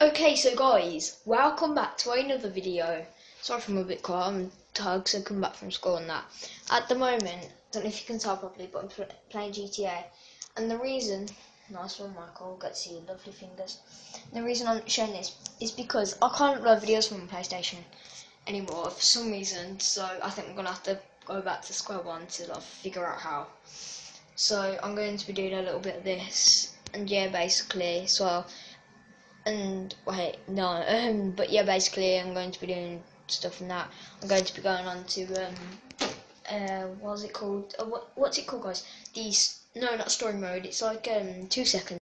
Okay, so guys, welcome back to another video. Sorry if I'm a bit quiet, I'm tired because I come back from school and that. At the moment, don't know if you can tell properly, but I'm playing GTA. And the reason, nice one Michael, got to see your lovely fingers. The reason I'm showing this is because I can't upload videos from PlayStation anymore for some reason, so I think I'm going to have to go back to square one to like, figure out how. So I'm going to be doing a little bit of this, and yeah, basically, so and wait, no, um, but yeah, basically, I'm going to be doing stuff from that. I'm going to be going on to um, uh, what's it called? Uh, what, what's it called, guys? These no, not story mode. It's like um, two seconds.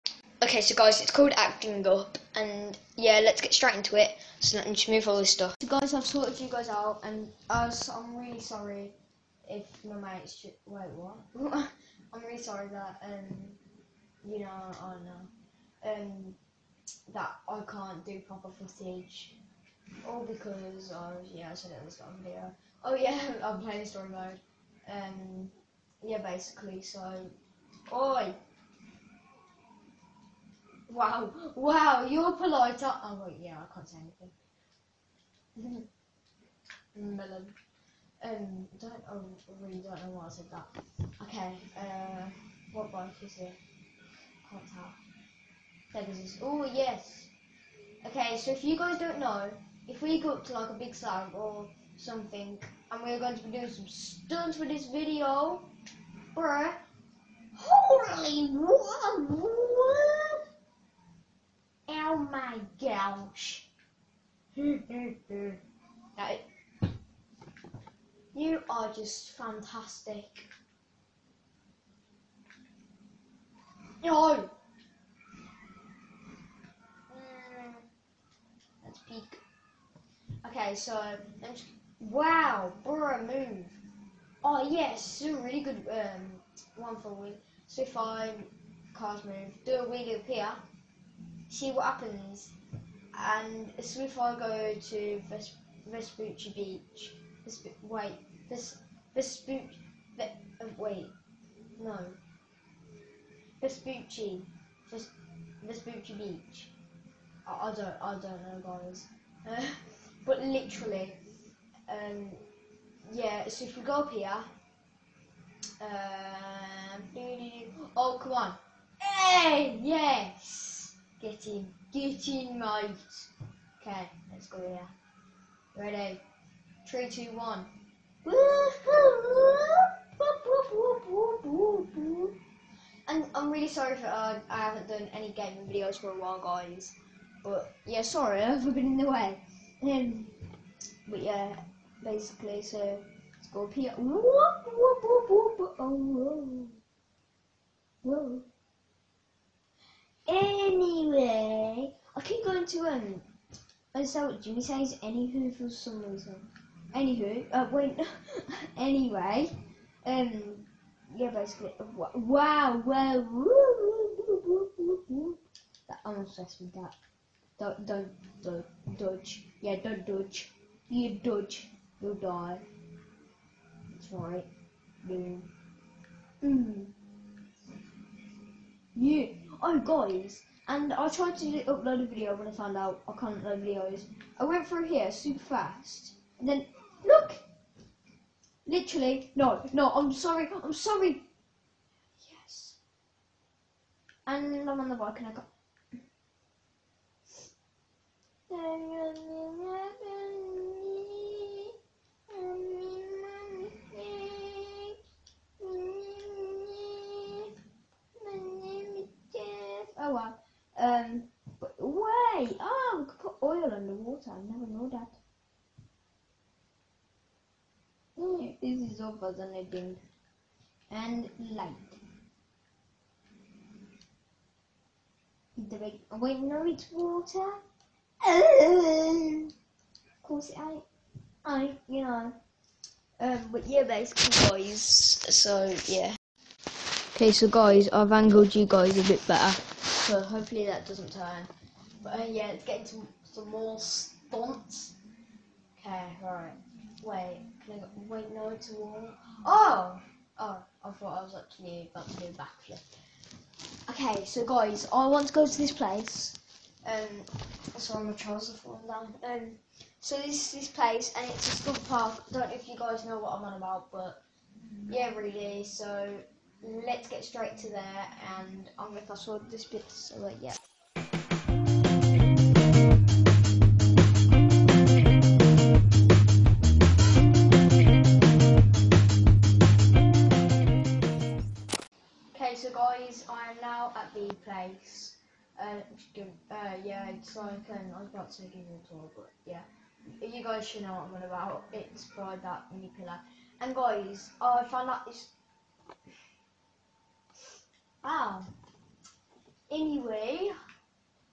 Okay, so guys, it's called acting up, and yeah, let's get straight into it. So let me just move all this stuff. So guys, I've sorted you guys out, and I'm really sorry if my mates. Wait, what? I'm really sorry that um, you know, I don't know, um that I can't do proper footage. All because of, yeah, I said it of the video. Oh yeah, I'm playing story mode. Um, yeah, basically, so, oi! Wow, wow, you're polite. Oh wait, yeah, I can't say anything. Melon. Um, don't, oh, I really don't know why I said that. Okay, uh, what bike is it? Can't tell. Oh yes. Okay, so if you guys don't know, if we go up to like a big slab or something, and we're going to be doing some stunts for this video, bruh. Holy what? Oh my gosh. Right. You are just fantastic. No. Mm, Let's peek. Okay, so I'm just, wow, Burrow move. Oh yes, this is a really good um, one for win. So if I cars move, do a wheelie up here, see what happens, and so if I go to Ves- Vespucci Beach, Vespu- wait, Ves- Vespucci, Ve- uh, wait, no, Vespucci, Ves- Vespucci Beach. I, I don't I don't know guys. But literally, um, yeah. So if we go up here, um, oh come on, hey yes, get in, get in, mate. Okay, let's go here. Ready? Three, two, one. And I'm really sorry for uh, I haven't done any gaming videos for a while, guys. But yeah, sorry, I've been in the way. Um, but yeah, basically, so let's go up here. Whoop, whoop, whoop, whoop, Oh, whoa. Whoa. Anyway, I keep going to um. I saw what Jimmy says. Anywho, for some reason. Anywho, uh, wait. anyway, um, yeah, basically. Wow, wow. woo, woo, woo, woo, woo, woo. That, I'm obsessed with that. Don't, don't, don't dodge. Yeah, don't dodge. You dodge, you'll die. That's right. Yeah. Mm. Yeah. Oh, guys. And I tried to upload a video when I found out I can't upload videos. I went through here super fast. And then, look! Literally, no, no, I'm sorry, I'm sorry. Yes. And I'm on the bike and I got. Oh wow. Um, but wait. Oh, we could put oil in the water. I never know that. This is over than I think. And light. The big. Wait, no, it's water. Of course, I, I, you know. Um, but yeah, basically, guys. So yeah. Okay, so guys, I've angled you guys a bit better. So hopefully that doesn't turn. But uh, yeah, let's get into some more stunts. Okay, right. Wait, can I go, wait, no, it's a wall. Oh! Oh, I thought I was actually about to do a backflip. Okay, so guys, I want to go to this place. Um, Sorry, my trousers are falling down. Um, so this this place, and it's a school park. I don't know if you guys know what I'm on about, but yeah, really. So let's get straight to there, and I'm gonna fast forward this bit. So uh, yeah. Okay, so guys, I am now at the place. Uh, yeah, it's like, um, I was about to give you a tour, but yeah. You guys should know what I'm on about. It's by that mini pillar. And guys, I found out this. Wow. Anyway,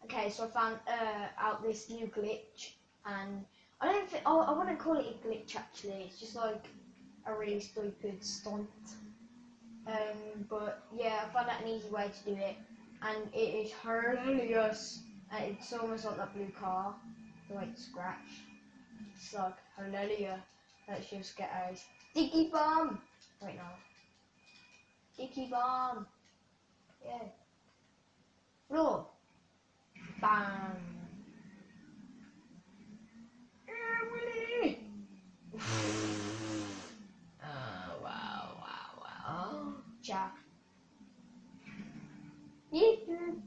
okay, so I found uh, out this new glitch, and I don't think oh, I wouldn't call it a glitch actually. It's just like a really stupid stunt. Um, but yeah, I found out an easy way to do it, and it is hilarious. And uh, it's almost like that blue car, the white scratch. It's like hilarious. Let's just get a sticky bomb right now. Sticky bomb. Yeah. Roll. Bam. Emily. Oh wow wow wow. Jack. Yee-hoo.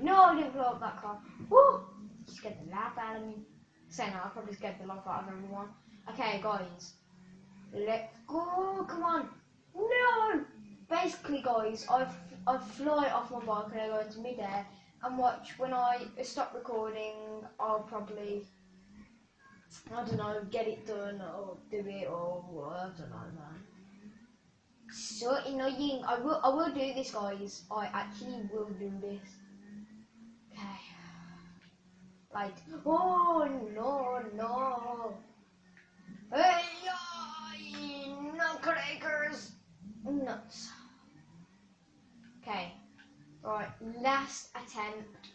No, I didn't blow up that car. Woo! Scared Um, the laugh out of. Say no, I probably scared the life out of everyone. Okay, guys. Let's go. Come on. No! Basically, guys, I've I fly off my bike and I go into midair and watch. When I stop recording, I'll probably I don't know, get it done or do it or I don't know, man. So annoying. I will I will do this, guys. I actually will do this. Like, oh no, no. Hey, yay, nutcrackers. Nuts. Okay. Right, last attempt.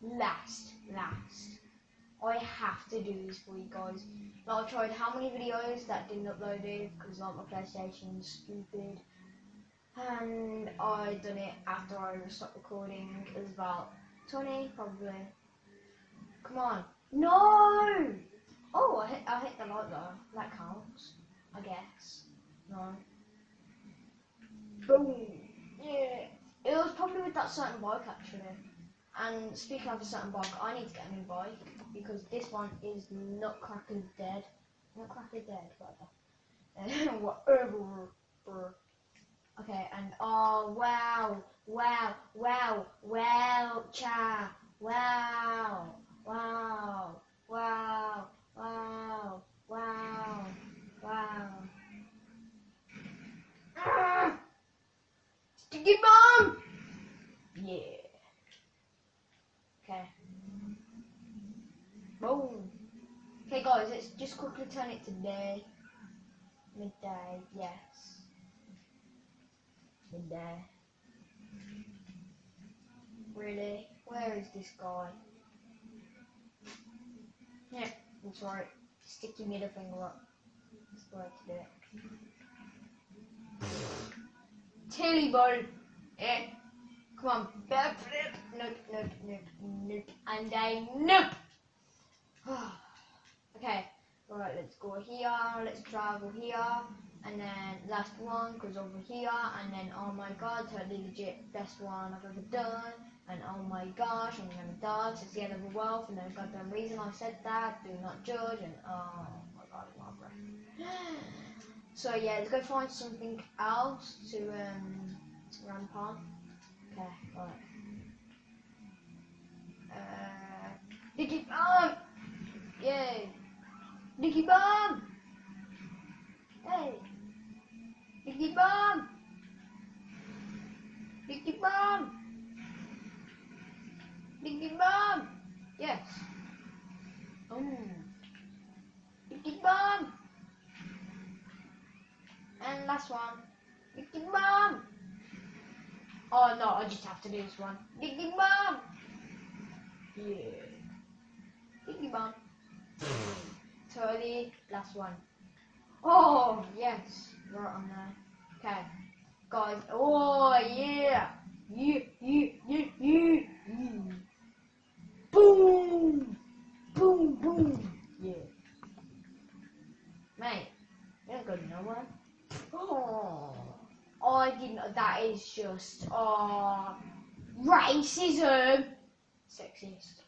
Last, last. I have to do this for you guys. Like, I tried how many videos that didn't upload it because like my PlayStation's stupid. And I done it after I stopped recording. It was about 20 probably. Come on. No! Oh, I hit, I hit the light though. That counts. I guess. No. Boom! Yeah. It was probably with that certain bike actually. And speaking of a certain bike, I need to get a new bike because this one is Nutcracker dead. Nutcracker dead, whatever. whatever. Okay, and oh wow, wow, wow, wow, cha, wow, wow, wow, wow, wow, wow. Ah! Sticky bomb! Yeah. Okay. Boom. Okay guys, let's just quickly turn it to day. Midday, yes. Midday. Really? Where is this guy? Yeah, that's right. Stick your middle finger up. That's the way to do it. Tilly ball. Eh. Come on. Backflip. Nope, nope, nope, nope. And I nope. okay. Alright, let's go here. Let's travel here. And then last one goes over here. And then, oh my god, totally legit best one I've ever done. And oh my gosh, I'm gonna die. It's the end of the world for no goddamn reason I said that. Do not judge. And oh my god, my breath. So yeah, let's go find something else to um run upon. Okay, right. Uh, Nicky Bomb! Yay! Nicky Bomb! Last one. Nicky Bomb! Oh no, I just have to do this one. Nicky Bomb! Yeah. Nicky Bomb. Totally last one. Oh, yes. Right on there. Okay. Guys. Oh, yeah. one. Oh, I didn't. That oh, racism, sexist.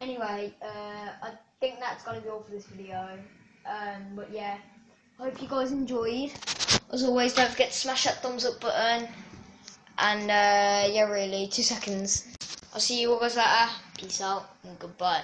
Anyway, uh, I think that's gonna be all for this video. Um, but yeah, hope you guys enjoyed. As always, don't forget to smash that thumbs up button. And uh, yeah, really, two seconds. I'll see you all guys later. Peace out and goodbye.